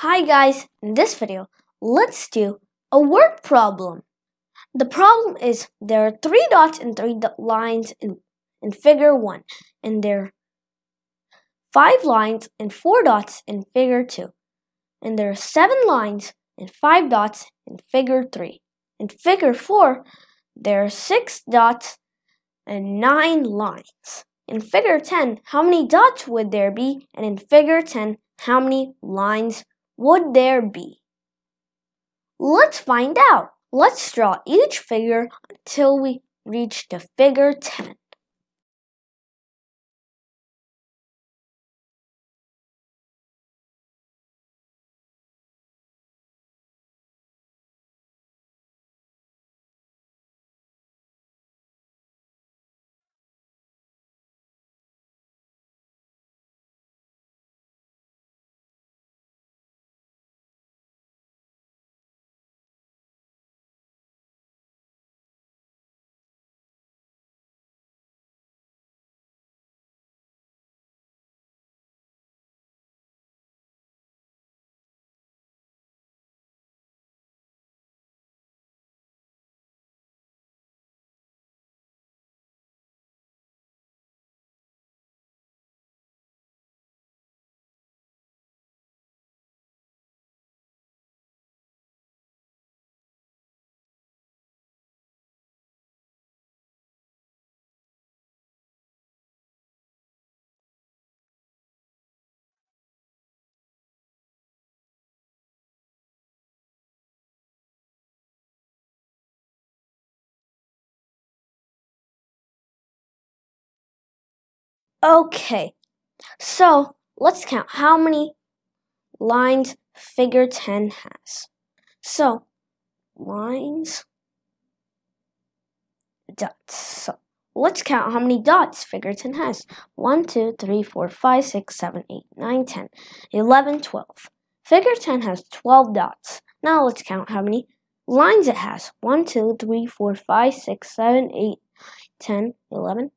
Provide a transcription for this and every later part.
Hi guys, in this video, let's do a word problem. The problem is there are three dots and three lines in, in figure 1, and there are five lines and four dots in figure 2, and there are seven lines and five dots in figure 3. In figure 4, there are six dots and nine lines. In figure 10, how many dots would there be? And in figure 10, how many lines would there be? Let's find out. Let's draw each figure until we reach the figure 10. Okay, so let's count how many lines figure 10 has. So, lines, dots. So, let's count how many dots figure 10 has. 1, 2, 3, 4, 5, 6, 7, 8, 9, 10, 11, 12. Figure 10 has 12 dots. Now let's count how many lines it has. 1, 2, 3, 4, 5, 6, 7, 8, 10, 11,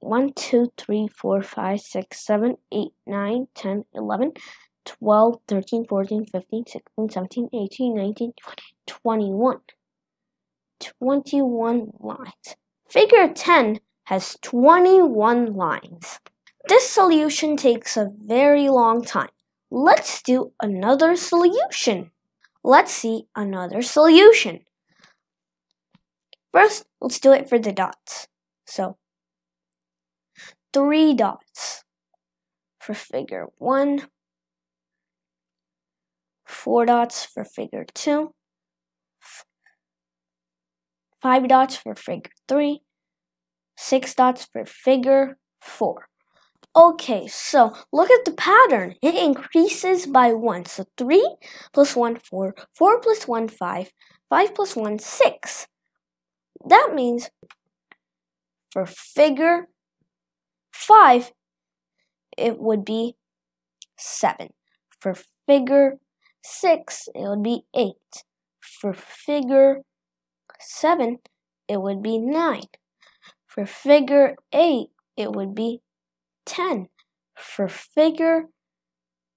1, 2, 3, 4, 5, 6, 7, 8, 9, 10, 11, 12, 13, 14, 15, 16, 17, 18, 19, 20, 21. 21 lines. Figure 10 has 21 lines. This solution takes a very long time. Let's do another solution. Let's see another solution. First, let's do it for the dots. So, three dots for figure one, four dots for figure two, five dots for figure three, six dots for figure four. Okay, so look at the pattern. It increases by 1. So 3 plus 1, 4. 4 plus 1, 5. 5 plus 1, 6. That means for figure 5, it would be 7. For figure 6, it would be 8. For figure 7, it would be 9. For figure 8, it would be 10. For figure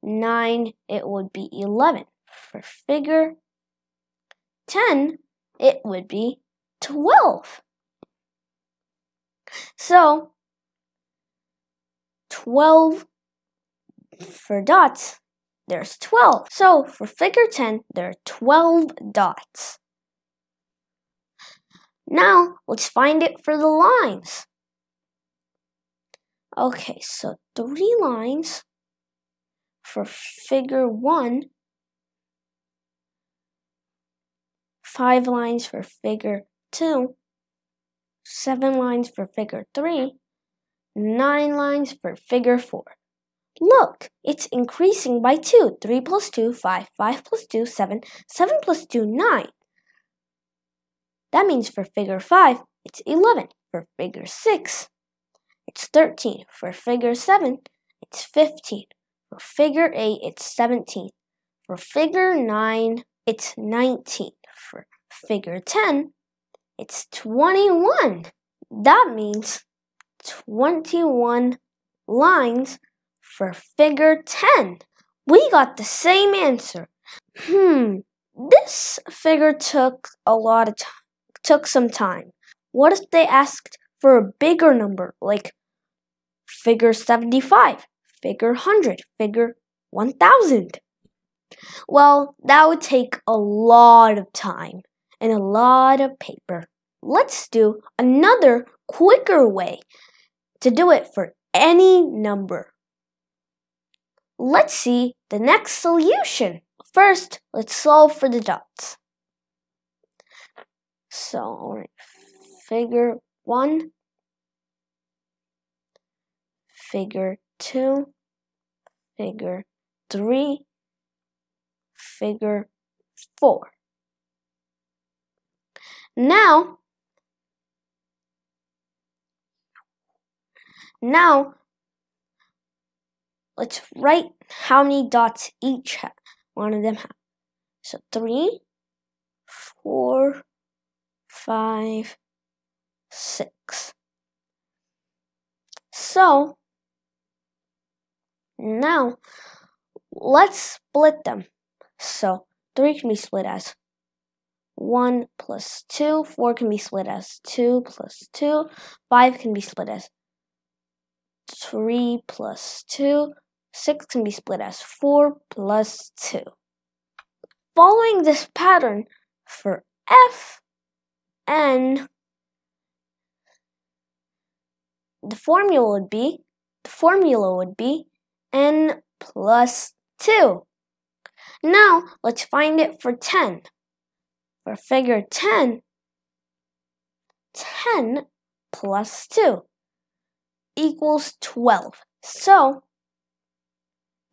9, it would be 11. For figure 10, it would be 12. So, 12 for dots, there's 12. So for figure 10, there are 12 dots. Now, let's find it for the lines. Okay, so three lines for figure 1, five lines for figure 2, seven lines for figure 3, nine lines for figure 4. Look, it's increasing by 2. 3 plus 2, 5. 5 plus 2, 7. 7 plus 2, 9. That means for figure 5, it's 11. For figure 6, it's 13. For figure 7, it's 15. For figure 8, it's 17. For figure 9, it's 19. For figure 10, it's 21. That means 21 lines for figure 10. We got the same answer. Hmm, this figure took a lot of time, took some time. What if they asked for a bigger number, like figure 75, figure 100, figure 1000? Well, that would take a lot of time and a lot of paper. Let's do another quicker way to do it for any number. Let's see the next solution. First, let's solve for the dots. So, figure 1, figure 2, figure 3, figure 4. Now, now, let's write how many dots each have, one of them have. So three, four, five, six. So, now, let's split them. So, 3 can be split as 1 plus 2. 4 can be split as 2 plus 2. 5 can be split as 3 plus 2. 6 can be split as 4 plus 2. Following this pattern for f, n, the formula would be the formula would be n plus 2. Now let's find it for 10. For figure 10, 10 plus 2 equals 12. So,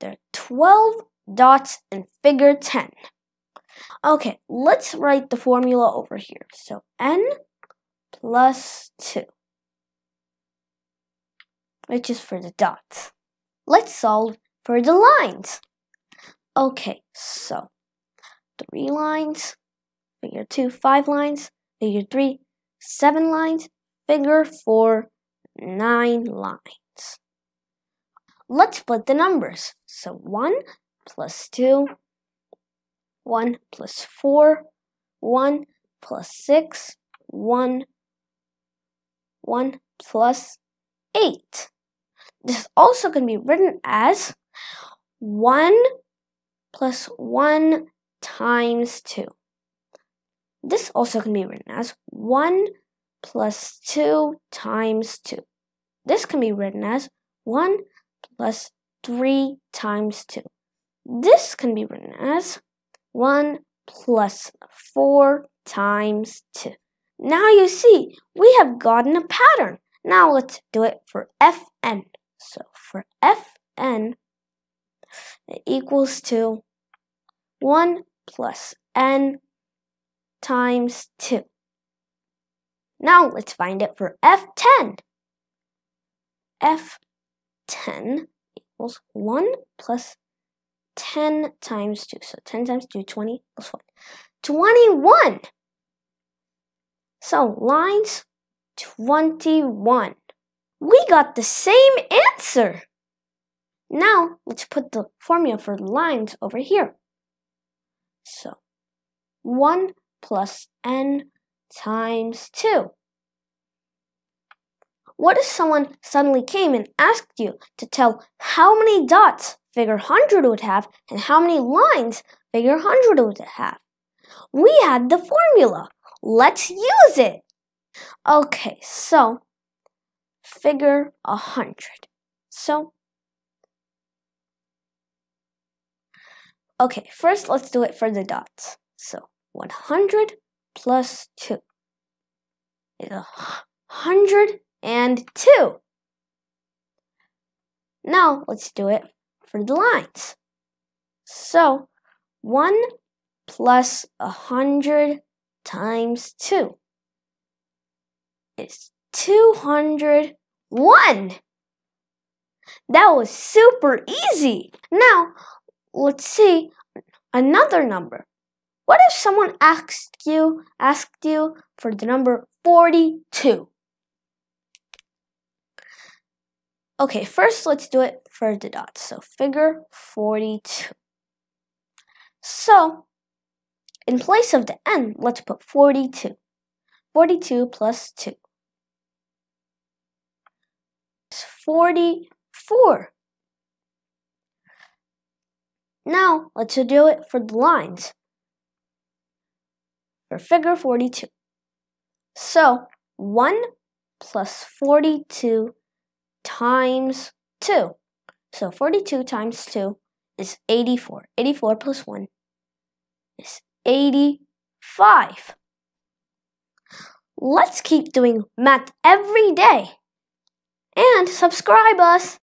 there are 12 dots in figure 10. Okay, let's write the formula over here. So, n plus 2, which is for the dots. Let's solve for the lines. Okay, so, three lines, figure 2, 5 lines, figure 3, 7 lines, figure 4, 9 lines. Let's split the numbers. So 1 plus 2, 1 plus 4, 1 plus 6, 1, 1 plus 8. This also can be written as 1 plus 1 times 2. This also can be written as 1 plus 2 times 2. This can be written as 1 plus 3 times 2. This can be written as 1 plus 4 times 2. Now you see, we have gotten a pattern. Now let's do it for fn. So for fn, it equals to 1 plus n times 2. Now let's find it for F10. F10 equals 1 plus 10 times 2. So 10 times 2, 20 plus 1. 21! So lines 21. We got the same answer! Now let's put the formula for lines over here. So 1 plus n times 2. What if someone suddenly came and asked you to tell how many dots figure 100 would have and how many lines figure 100 would have? We had the formula. Let's use it. Okay, so figure 100. So, okay, first let's do it for the dots. So, 100 plus 2 is a 102. Now let's do it for the lines. So 1 plus a 100 times 2 is 201. That was super easy. Now, let's see another number. What if someone asked you asked you for the number 42? Okay, first let's do it for the dots. So figure 42. So, in place of the n, let's put 42. 42 plus 2 is 44. Now, let's do it for the lines. For figure 42. So, 1 plus 42 times 2. So 42 times 2 is 84. 84 plus 1 is 85. Let's keep doing math every day and subscribe us.